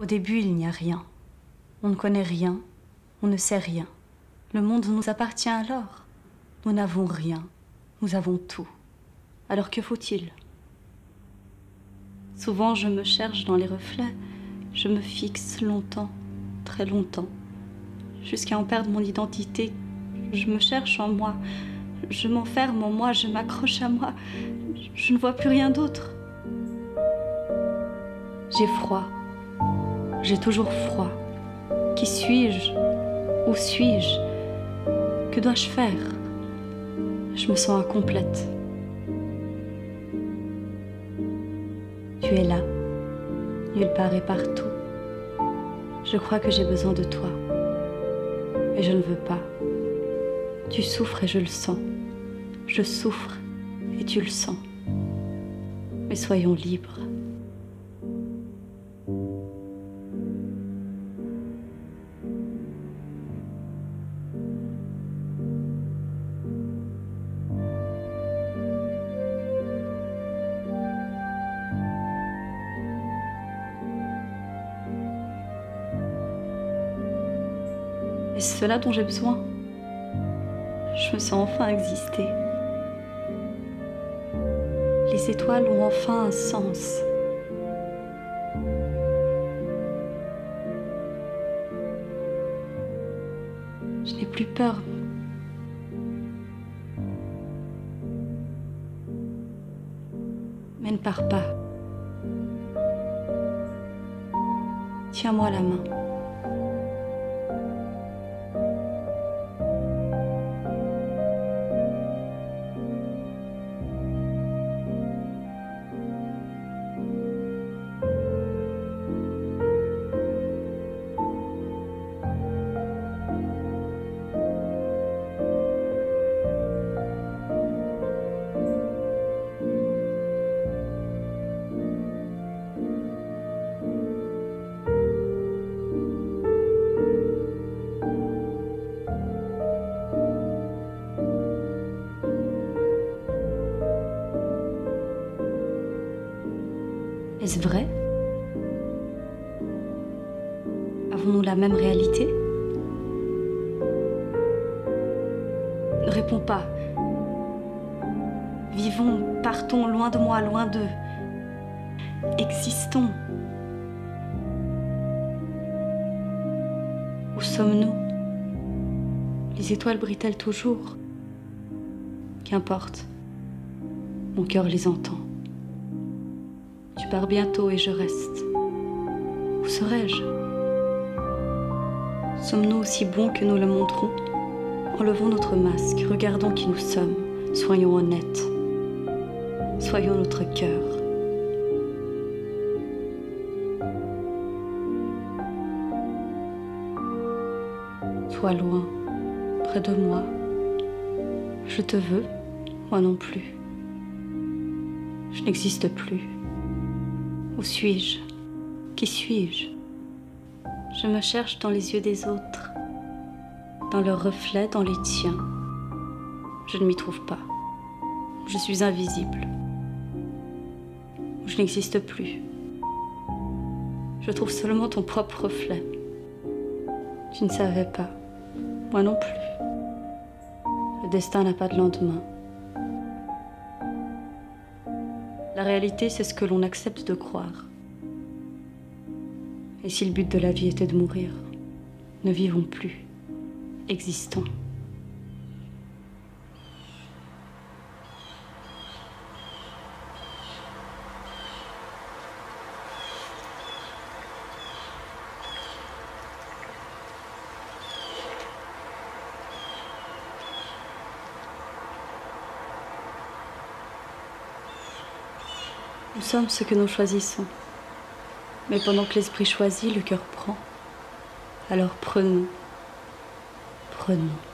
Au début, il n'y a rien. On ne connaît rien, on ne sait rien. Le monde nous appartient alors. Nous n'avons rien, nous avons tout. Alors que faut-il? Souvent, je me cherche dans les reflets, je me fixe longtemps, très longtemps, jusqu'à en perdre mon identité. Je me cherche en moi, je m'enferme en moi, je m'accroche à moi, je ne vois plus rien d'autre. J'ai froid, j'ai toujours froid. Qui suis-je? Où suis-je? Que dois-je faire? Je me sens incomplète. Tu es là, nulle part et partout. Je crois que j'ai besoin de toi, mais je ne veux pas. Tu souffres et je le sens. Je souffre et tu le sens. Mais soyons libres. Est-ce cela dont j'ai besoin Je me sens enfin exister. Les étoiles ont enfin un sens. Je n'ai plus peur. Mais ne pars pas. Tiens-moi la main. Vrai? Avons-nous la même réalité? Ne réponds pas. Vivons, partons loin de moi, loin d'eux. Existons. Où sommes-nous? Les étoiles brillent-elles toujours? Qu'importe. Mon cœur les entend. Tu pars bientôt et je reste. Où serais-je? Sommes-nous aussi bons que nous le montrons? Enlevons notre masque, regardons qui nous sommes, soyons honnêtes. Soyons notre cœur. Sois loin, près de moi. Je te veux, moi non plus. Je n'existe plus. Où suis-je? Qui suis-je? Je me cherche dans les yeux des autres, dans leurs reflets, dans les tiens. Je ne m'y trouve pas. Je suis invisible. Je n'existe plus. Je trouve seulement ton propre reflet. Tu ne savais pas. Moi non plus. Le destin n'a pas de lendemain. La réalité, c'est ce que l'on accepte de croire. Et si le but de la vie était de mourir, ne vivons plus, existons. Nous sommes ce que nous choisissons. Mais pendant que l'esprit choisit, le cœur prend. Alors prenons, prenons.